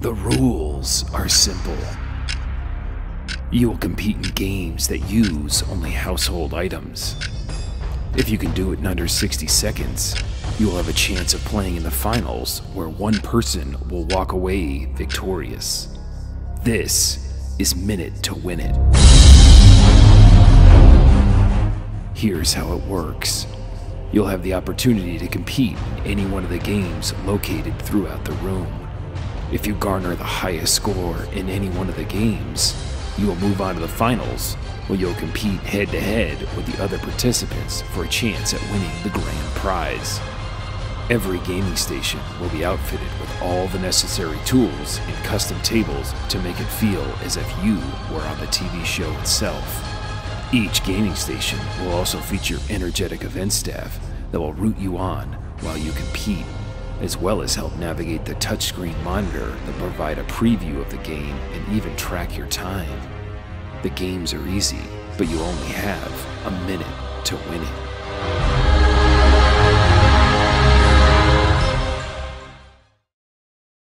The rules are simple. You will compete in games that use only household items. If you can do it in under 60 seconds, you will have a chance of playing in the finals where one person will walk away victorious. This is Minute to Win It. Here's how it works. You'll have the opportunity to compete in any one of the games located throughout the room. If you garner the highest score in any one of the games, you will move on to the finals, where you'll compete head to head with the other participants for a chance at winning the grand prize. Every gaming station will be outfitted with all the necessary tools and custom tables to make it feel as if you were on the TV show itself. Each gaming station will also feature energetic event staff that will root you on while you compete, as well as help navigate the touchscreen monitor that provide a preview of the game and even track your time. The games are easy, but you only have a minute to win it.